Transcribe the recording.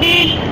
Pete!